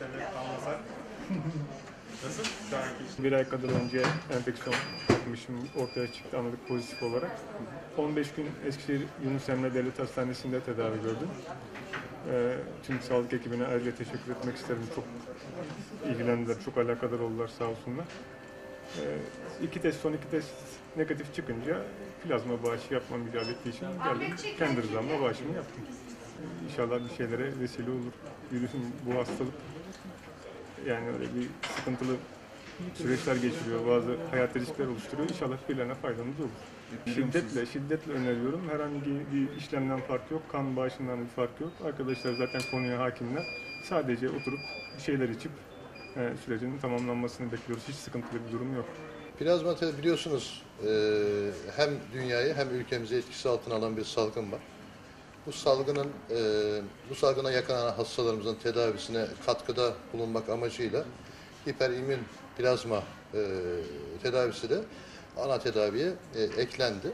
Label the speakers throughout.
Speaker 1: Nasıl? Bir ay kadar önce enfeksiyon yapmışım ortaya çıktı anladık pozitif olarak. 15 gün Eskişehir Yunus Emre Devlet Hastanesi'nde tedavi gördüm. E, tüm sağlık ekibine ayrıca teşekkür etmek isterim. Çok ilgilendiler, çok alakadar oldular sağ olsunlar. E, iki test, son iki test negatif çıkınca plazma bağışı yapmam icap ettiği için geldim. Kendi rızamla bağışımı yaptım. İnşallah bir şeylere vesile olur. Virüsün bu hastalık yani öyle bir sıkıntılı süreçler geçiriyor. Bazı hayat riskler oluşturuyor. İnşallah birilerine faydamız olur. Şiddetle, şiddetle öneriyorum. Herhangi bir işlemden fark yok. Kan bağışından bir fark yok. Arkadaşlar zaten konuya hakimler. Sadece oturup bir şeyler içip e, sürecin tamamlanmasını bekliyoruz. Hiç sıkıntılı bir durum yok.
Speaker 2: Plazma biliyorsunuz e, hem dünyayı hem ülkemizi etkisi altına alan bir salgın var. Bu salgının e, bu salgına yakalanan hastalarımızın tedavisine katkıda bulunmak amacıyla hiperimmün plazma e, tedavisi de ana tedaviye e, eklendi.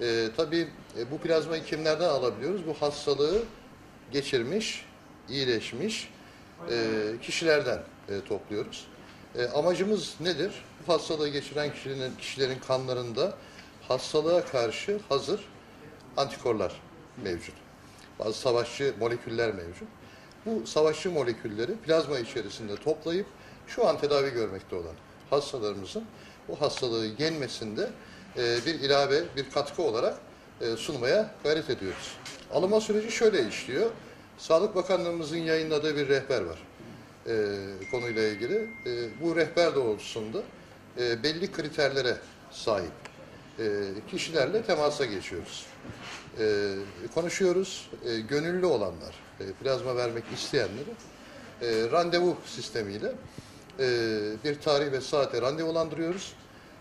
Speaker 2: E, tabii e, bu plazmayı kimlerden alabiliyoruz? Bu hastalığı geçirmiş, iyileşmiş e, kişilerden e, topluyoruz. E, amacımız nedir? Bu hastalığı geçiren kişilerin, kişilerin kanlarında hastalığa karşı hazır antikorlar mevcut. Bazı savaşçı moleküller mevcut. Bu savaşçı molekülleri plazma içerisinde toplayıp şu an tedavi görmekte olan hastalarımızın bu hastalığı yenmesinde e, bir ilave, bir katkı olarak e, sunmaya gayret ediyoruz. Alınma süreci şöyle işliyor. Sağlık Bakanlığımızın yayınladığı bir rehber var e, konuyla ilgili. E, bu rehber doğrultusunda e, belli kriterlere sahip e, kişilerle temasa geçiyoruz. E, konuşuyoruz. E, gönüllü olanlar, e, plazma vermek isteyenleri e, randevu sistemiyle e, bir tarih ve saate randevulandırıyoruz.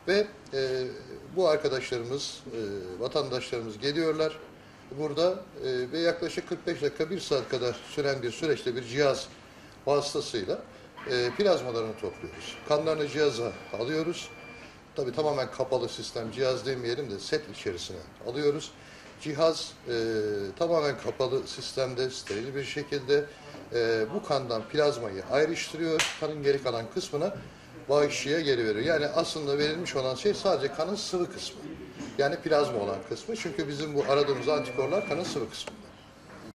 Speaker 2: Ve e, bu arkadaşlarımız, e, vatandaşlarımız geliyorlar. Burada e, ve yaklaşık 45 dakika, bir saat kadar süren bir süreçte bir cihaz vasıtasıyla e, plazmalarını topluyoruz. Kanlarını cihaza alıyoruz. Tabii tamamen kapalı sistem, cihaz demeyelim de set içerisine alıyoruz. Cihaz e, tamamen kapalı sistemde, steril bir şekilde e, bu kandan plazmayı ayrıştırıyor. Kanın geri kalan kısmına bağışçıya geri veriyor. Yani aslında verilmiş olan şey sadece kanın sıvı kısmı. Yani plazma olan kısmı. Çünkü bizim bu aradığımız antikorlar kanın sıvı kısmı.